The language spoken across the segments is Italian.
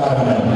Carmen.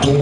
Aquí